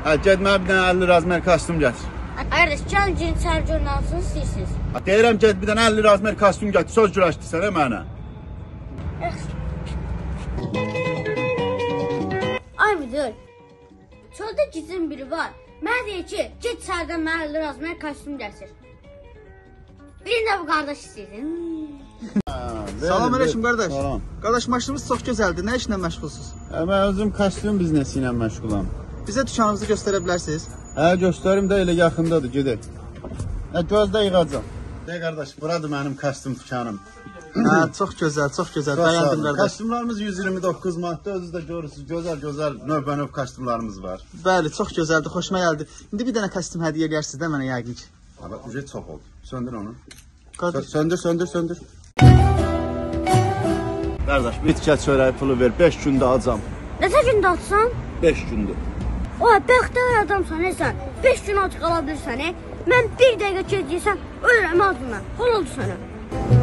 Hə, get mənə bir dənə 50 razmer kostyum gətir. Qardaş, gəlin girin içəri görün alsın istəyirsiniz. Deyirəm get bir dənə 50 razmer kostyum gətir. Söz güləşdirsən hə mənə. Ay müdür. Çöldə gizlin biri var. Mənə deyir ki, get içəridən mənə 50 razmer kostyum gətir. Bir də bu qardaş istəyir. Salam əleykum qardaş. Salam. Qardaş maşınımız çox gözəldir. Nə işlə məşğulsunuz? Hə, mən özüm kostyum biznesi ilə məşğulam. Bizə dükanınızı göstərə bilərsiniz? Hə, göstərim də elə yaxındadır, gedək. Hə, gözdə yığacam. Dey qardaş, buradır mənim kostyum dükanım. Hə, çox gözəl, çox gözəl. Bəyəndim qardaş. Kostyumlarımız 129 manatda, özünüz də görürsünüz. Gözəl, gözəl növbənöv kostyumlarımız var. Bəli, çox gözəldir, xoşuma gəldi. İndi bir dənə kostyum hədiyyə eləyərsiniz də mənə yəqin ki. Abi, ücret çox oldu. Söndür onu. Qardaş, Sö- Söndür, söndür, söndür. Qardaş, bitkə çörəyi pulu ver. 5 gündə acam. Neçə gün atsan? 5 gündür. O bəxtəvər adamsan sən. 5 gün ac qala bilirsən. E? Mən 1 dəqiqə keçirsəm ölürəm ağzından. Hol oldu sənə.